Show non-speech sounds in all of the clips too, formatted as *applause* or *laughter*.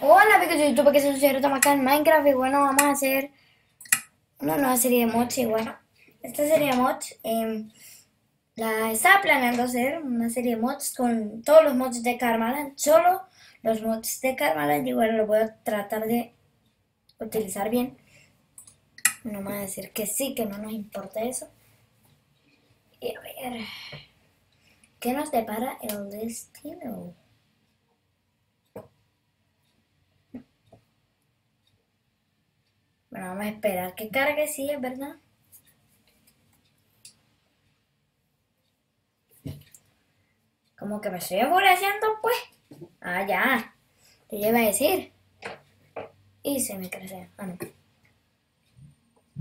Hola amigos de YouTube, que soy Cero acá en Minecraft y bueno, vamos a hacer una nueva serie de mods y bueno, esta serie de mods em, la estaba planeando hacer una serie de mods con todos los mods de Karmaland, solo los mods de Karmaland y bueno, lo voy a tratar de utilizar bien. No me va a decir que sí, que no nos importa eso. Y a ver, ¿qué nos depara el destino? Bueno, vamos esperar que cargue, sí, es verdad. Como que me estoy enfureciendo, pues. Ah, ya. Te iba a decir. Y se me crece. Ah, no.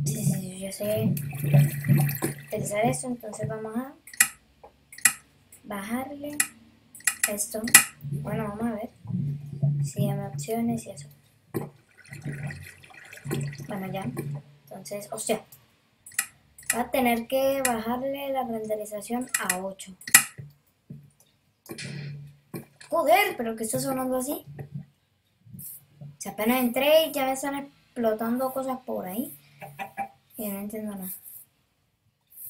Sí, sí, yo sé utilizar esto, entonces vamos a bajarle esto. Bueno, vamos a ver si hay opciones y eso. Bueno, ya. Entonces, hostia. Va a tener que bajarle la renderización a 8. Joder, pero que está sonando así. Si apenas entré y ya me están explotando cosas por ahí. Y yo no entiendo nada.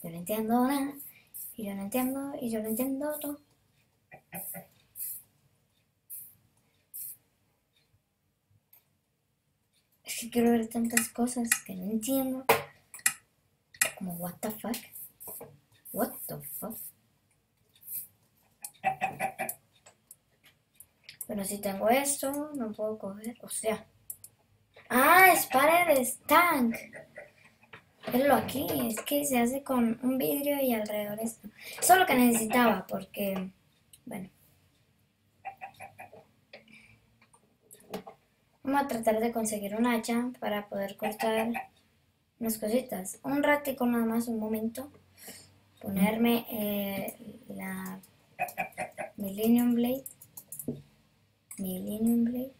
Yo no entiendo nada. Y yo no entiendo, y yo no entiendo todo. Quiero ver tantas cosas que no entiendo. Como, what the fuck? What the fuck? Bueno, si tengo esto, no puedo coger. O sea. Ah, es pared stank. Verlo aquí, es que se hace con un vidrio y alrededor esto. Eso es lo que necesitaba, porque, bueno. Vamos a tratar de conseguir un hacha para poder cortar unas cositas. Un ratico nada más, un momento. Ponerme eh, la Millennium Blade. Millennium Blade.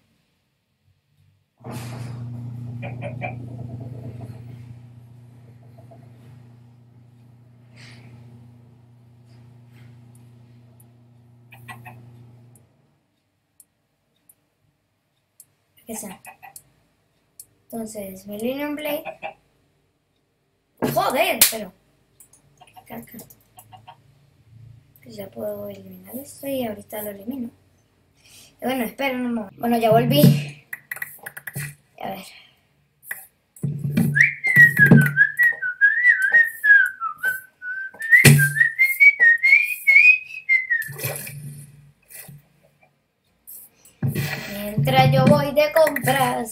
Esa. Entonces, Millennium Blade. Joder, pero. Caca. Ya puedo eliminar esto y ahorita lo elimino. Bueno, espera un momento. Bueno, ya volví.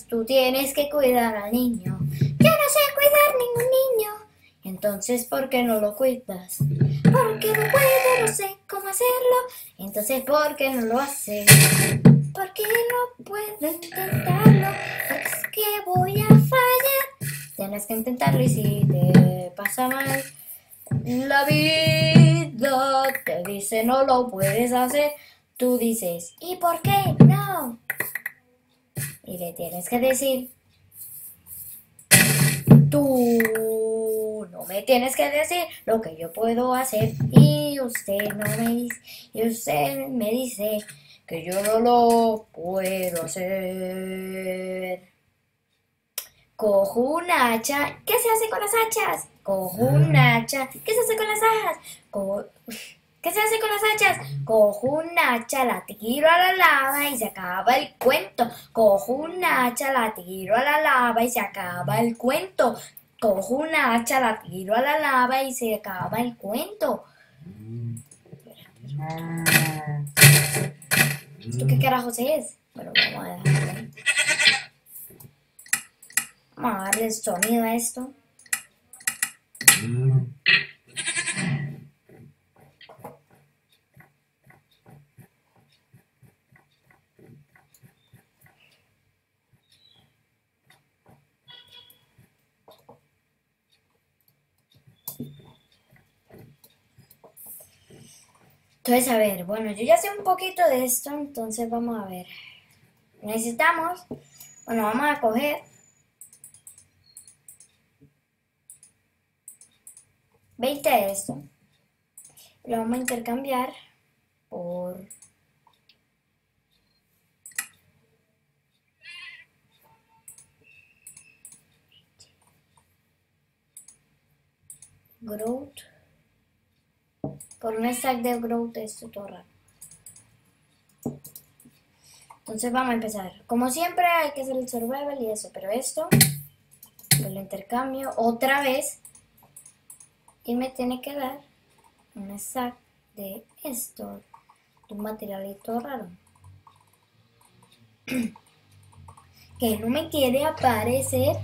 Tú tienes que cuidar al niño. Yo no sé cuidar ningún niño. Entonces, ¿por qué no lo cuidas? Porque no puedo, no sé cómo hacerlo. Entonces, ¿por qué no lo haces? Porque no puedo intentarlo. Es que voy a fallar. Tienes que intentarlo y si te pasa mal, la vida te dice no lo puedes hacer. Tú dices, ¿y por qué no? Y le tienes que decir, tú no me tienes que decir lo que yo puedo hacer. Y usted no me dice, y usted me dice que yo no lo puedo hacer. Cojo un hacha. ¿Qué se hace con las hachas? Cojo un hacha. ¿Qué se hace con las hachas? Co- ¿Qué se hace con las hachas? Cojo un hacha, la tiro a la lava y se acaba el cuento. Cojo un hacha, la tiro a la lava y se acaba el cuento. Cojo un hacha, la tiro a la lava y se acaba el cuento. ¿Esto qué carajos es? Bueno, vamos a dejarlo ahí. Darle sonido a esto. Entonces, a ver, bueno, yo ya sé un poquito de esto, entonces vamos a ver. Necesitamos, bueno, vamos a coger Veinte de esto. Lo vamos a intercambiar por... Growth. Por un stack de growth esto todo raro. Entonces vamos a empezar. Como siempre hay que hacer el survival y eso, pero esto lo intercambio otra vez y me tiene que dar un stack de esto, de un materialito raro. *clears throat* que no me quiere aparecer.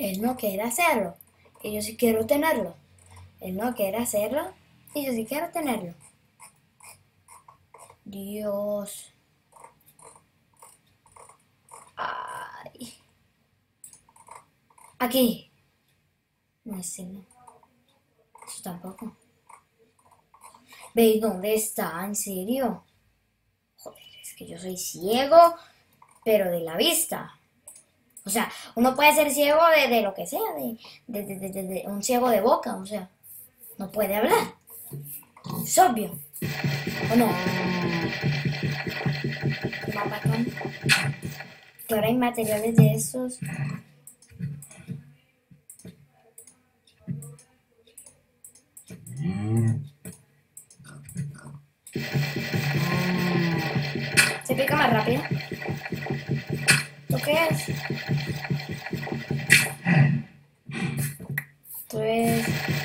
Él no quiere hacerlo y yo sí quiero tenerlo. Él no quiere hacerlo y yo sí quiero tenerlo. Dios. Ay. Aquí. No, ese no. Eso tampoco. Ve, ¿dónde está? ¿En serio? Joder, es que yo soy ciego, pero de la vista. O sea, uno puede ser ciego de, lo que sea, de, de, un ciego de boca, o sea, no puede hablar. Es obvio. ¿O no? Que ahora hay materiales de estos. Se pica más rápido. ¿Tú qué es?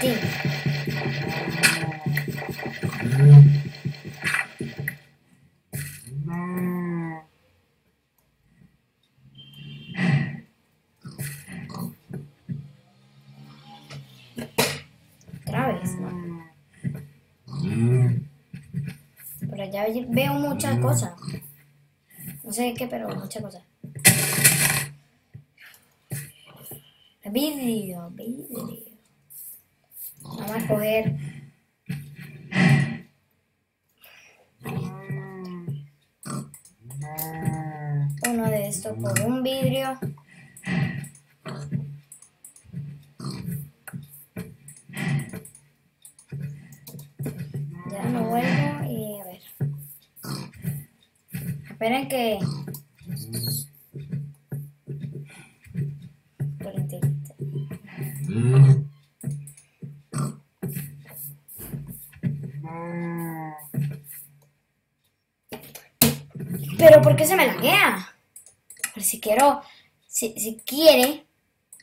Team. Otra vez, veo muchas cosas. No sé qué, pero muchas cosas. Vamos a coger. Uno de estos por un vidrio. Ya no vuelvo y a ver. Esperen que Pero ¿por qué se me laguea? Pero si quiero, si, si quiere,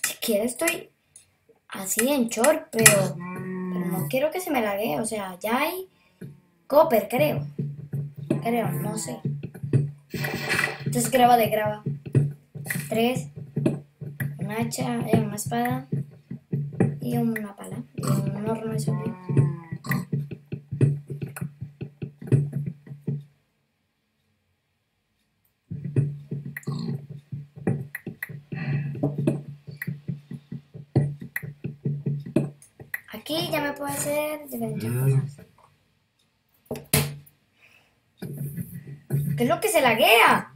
si quiere estoy así en short, pero, pero no quiero que se me laguee. O sea, ya hay copper, creo. Creo, no sé. Entonces graba de graba. Tres, un hacha, eh, una espada y una pala. Y un horno de Aquí ya me puedo hacer diferentes cosas. ¿Qué es lo que se laguea?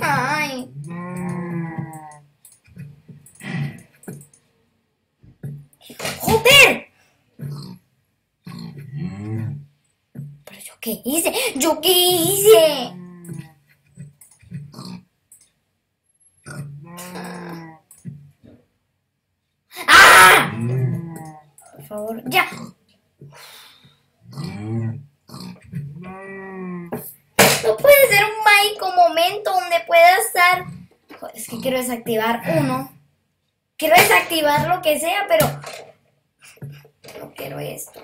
Ay. ¡Joder! ¿Pero yo qué hice? ¿Yo qué hice? favor. ¡Ya! No puede ser un mágico momento donde pueda estar... Es que desactivar uno. Quiero desactivar lo que sea, pero... No quiero esto.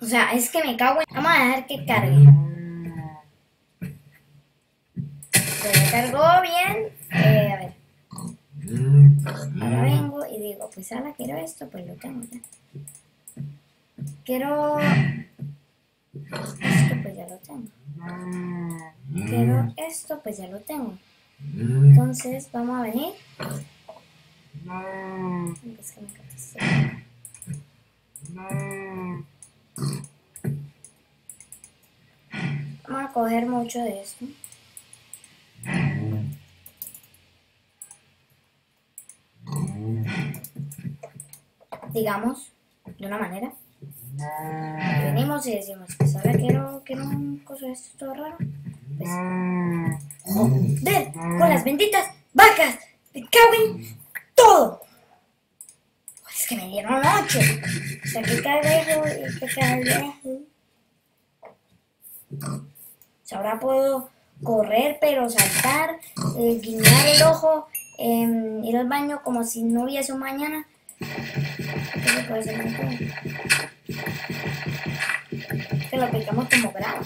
O sea, es que me cago en... Vamos a dejar que cargue. Se cargó bien. Eh, a ver. Ahora vengo y digo, pues ahora quiero esto, pues lo tengo ya. Quiero... Esto pues ya lo tengo. Quiero esto pues ya lo tengo. Entonces vamos a venir. Vamos a coger mucho de esto. Digamos, de una manera. Venimos y decimos, pues ahora quiero, quiero un coso esto todo raro. Pues, oh, con las benditas vacas, me cago en todo. Es que me dieron ocho. O sea. O sea, ahora puedo correr, pero saltar, eh, guiñar el ojo, eh, ir al baño como si no hubiese un mañana. Que lo aplicamos como grava.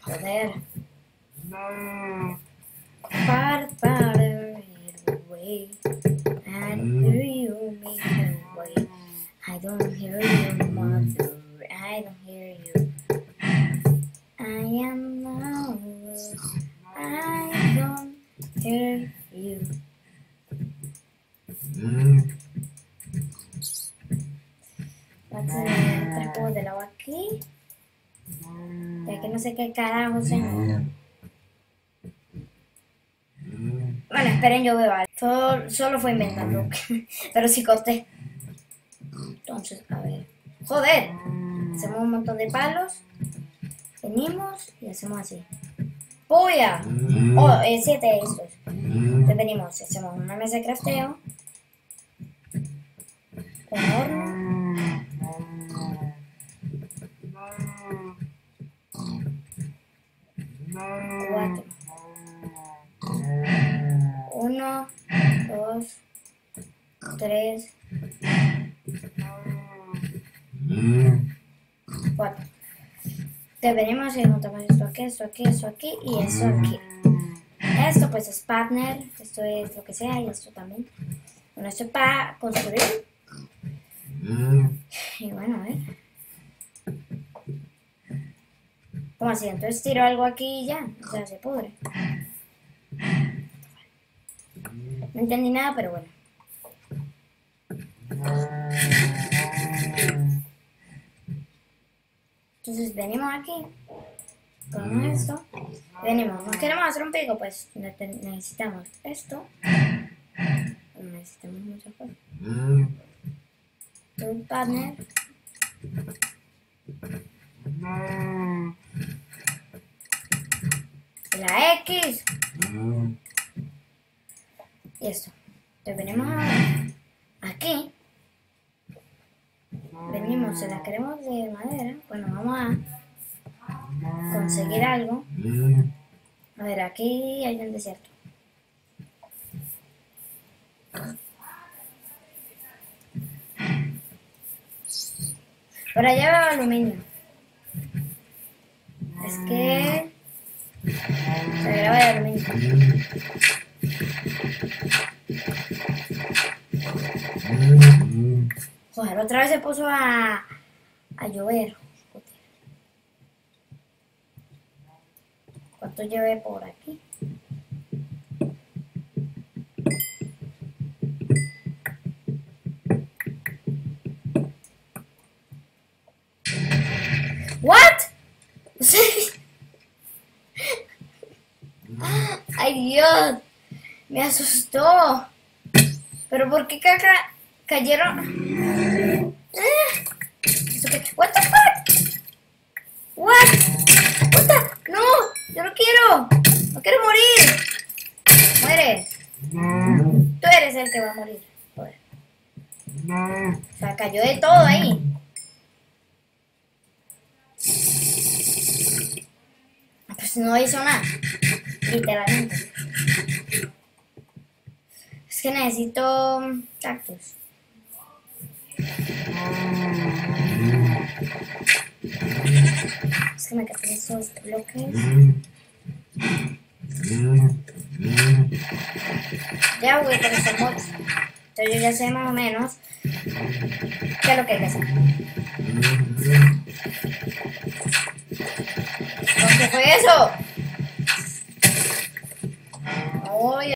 Joder. Hear you. Voy a tener tres cubos de agua aquí. Ya que no sé qué carajo se Bueno, esperen, yo algo. Solo, solo fue inventando. *laughs* Pero sí corté. Entonces, a ver. Joder. Hacemos un montón de palos. Venimos y hacemos así. ¡Puya! Oh, eh, siete de estos. Entonces venimos, hacemos una mesa de crafteo. Un horno. Cuatro. Uno, dos, tres, cuatro. Te venimos y juntamos esto aquí, esto aquí, esto aquí y esto aquí. Esto pues es partner, esto es lo que sea y esto también. Bueno, esto es para construir. Y bueno, a ver. ¿Cómo así? Entonces tiro algo aquí y ya. O sea, se pudre. No entendí nada, pero bueno. Entonces venimos aquí, con esto, venimos, nos queremos hacer un pico, pues necesitamos esto, necesitamos muchas cosas. Tu partner. La X. Y esto. Entonces venimos aquí venimos, se la queremos de madera, bueno, vamos a conseguir algo. A ver, aquí hay un desierto. Por allá veo aluminio. Es que se graba de aluminio. Joder, otra vez se puso a, a llover. ¿Cuánto llevé por aquí? What? *laughs* Ay Dios, me asustó. Pero ¿por qué caca cayeron? What the Muere. Tú eres el que va a morir. Joder. O sea, cayó de todo ahí. Pues no hizo nada. Literalmente. Es que necesito tactos. Es que me quedan esos bloques. Ya voy con estos mods. Entonces yo ya sé más o menos qué es lo que hay que hacer. ¿Qué fue eso? Oye.